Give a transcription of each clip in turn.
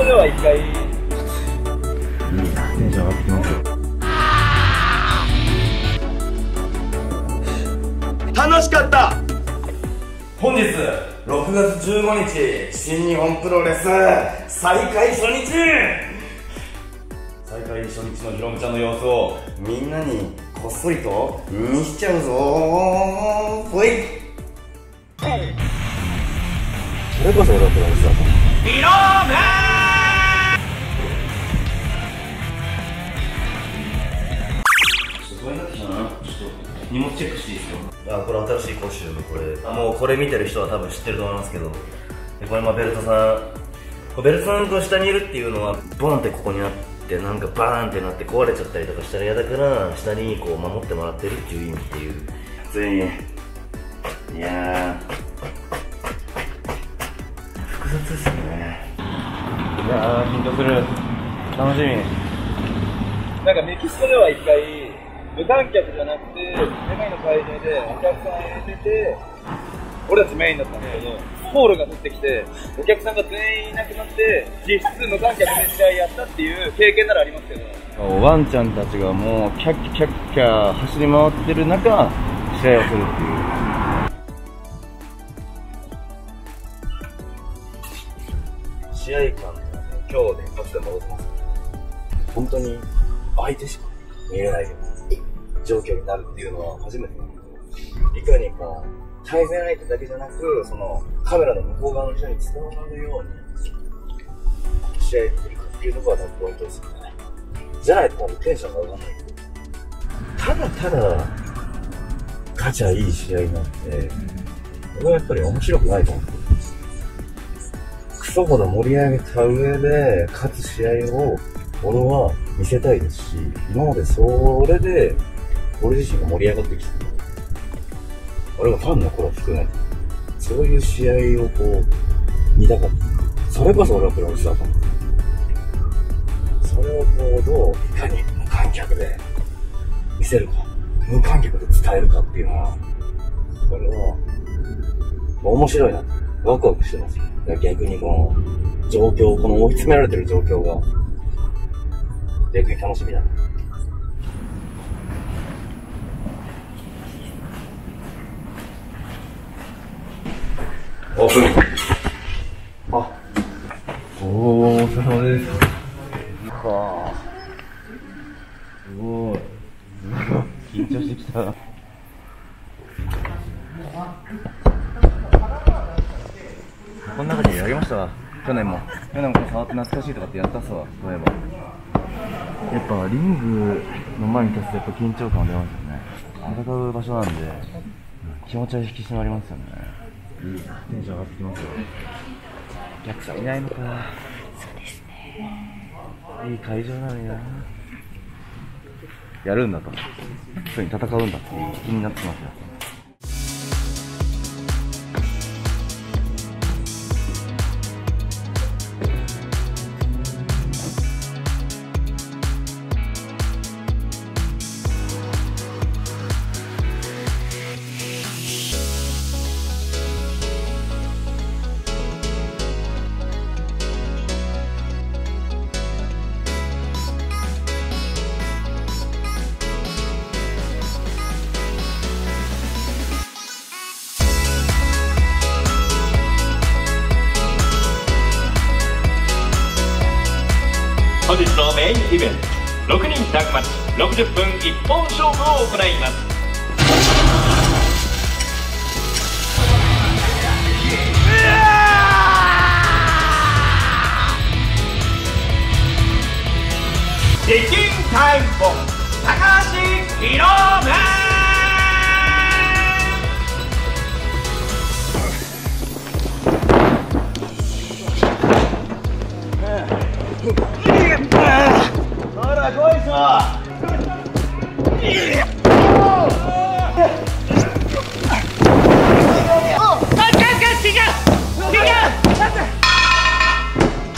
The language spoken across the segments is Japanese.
トでは一回。いいなテンション上がってきます楽しかった。本日6月15日新日本プロレス。再開初日。再開初日のヒロムちゃんの様子をみんなにこっそりと見しちゃうぞ。ーほい。それこそ俺はプロレスだとす荷物チェックしていいですか？あこれ新しいコスチュームこれ。あもうこれ見てる人は多分知ってると思いますけど。でこれまあベルトさん。ベルトさんの下にいるっていうのはボンってここになってなんかバーンってなって壊れちゃったりとかしたら嫌だから下にこう守ってもらってるっていう意味っていう。ついにいやー。複雑ですね。いやー緊張する。楽しみ。なんかメキシコでは一回、無観客じゃなくて、世界の会場でお客さん入れてて、俺たちメインだったんだけど、ホールが降ってきて、お客さんが全員いなくなって、実質無観客で試合やったっていう経験ならありますけど、ワンちゃんたちがもうキャッキャッキャ走り回ってる中試合をするっていう。試合感がね今日で一発で戻ってます。本当に相手しか見れないよ状況になるっていうのは初めてなんだけどいかにこう対戦相手だけじゃなくそのカメラの向こう側の人に伝わるように試合できるかっていうところが多分ポイントですよねじゃないと多分テンションが上がらないけどただただ勝ちゃいい試合になってこれはやっぱり面白くないと思ってるクソほど盛り上げた上で勝つ試合を俺は見せたいですし、今までそれで俺自身が盛り上がってきた。俺がファンの頃含め、そういう試合をこう、見たかった。それこそ俺はプロレスだと思う。それをこう、どういかに無観客で見せるか、無観客で伝えるかっていうのは、これは、面白いなって、ワクワクしてます。逆にこの状況、この追い詰められてる状況が、逆に楽しみだープン。あ、おおお疲れ様ですかすごい。緊張してきた。こんな中でやりましたわ。去年も。去年も触って懐かしいとかってやったっすわ。そういえば。やっぱリングの前に立つとやっぱ緊張感出ますよね。戦う場所なんで気持ちは引き締まりますよね。いいなテンション上がってきますよ。お客さんいないのか。そうですね。いい会場なのになやるんだと普通に戦うんだっていう気になってますよ。本日のメインイベント。6人タッグマッチ60分一本勝負を行います。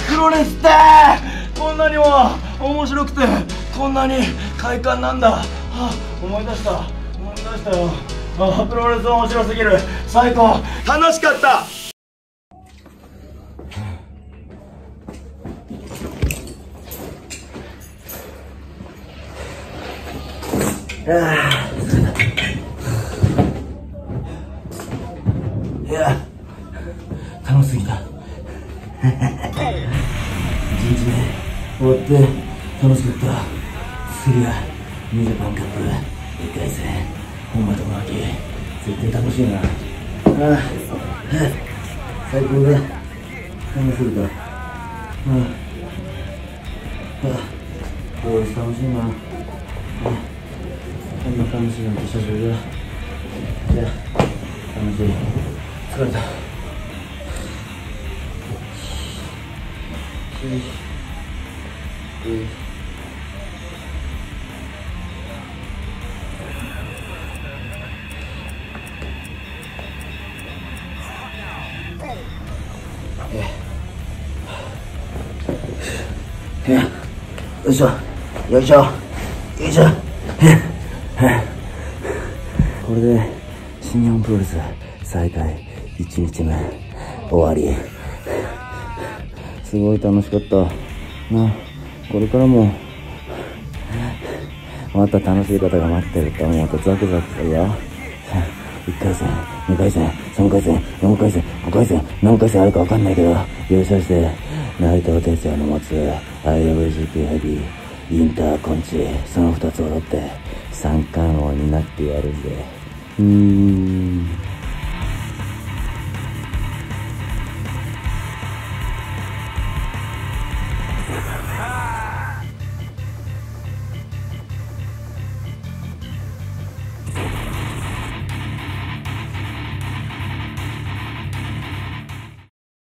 プロレスってこんなにも面白くてこんなに快感なんだ、あ、思い出した。思い出したよ。あプロレス面白すぎる。最高。楽しかった。いや、楽しすぎた。一日目終わって楽しかった。次はニュージャパンカップ1回戦、本間智明。絶対楽しいな。ああ、最高だ。楽しすぎた。ああ、ああ、楽しいな。ああこんな楽しいなんて久しぶりだ。いや、楽しい。疲れた。よいしょ、よいしょ、よいしょ。これで、新日本プロレス再開1日目終わり。すごい楽しかった。な、これからも、また楽しい方が待ってると思うとザクザクするよ。1回戦、2回戦、3回戦、4回戦、5回戦、何回戦あるか分かんないけど、優勝して、内藤哲也の持つ IWGP ヘビー、インターコンチ、その2つを取って、三冠王になってやるんで。うん。ああ